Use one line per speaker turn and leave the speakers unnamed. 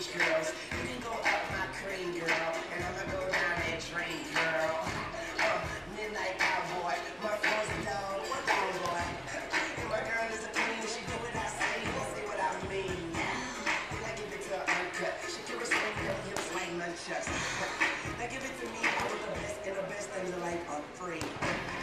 Chinese girls. You can go up my cream, girl, and I'ma go down that drain, girl. Uh, midnight cowboy, my phone's a dog, what dog boy? And my girl is a queen, she do what I say, I say what I mean.
Then
I give it to her uncut, she can respect her hips like nunchucks. Now give it to me, I'm the best and the best things in life are free.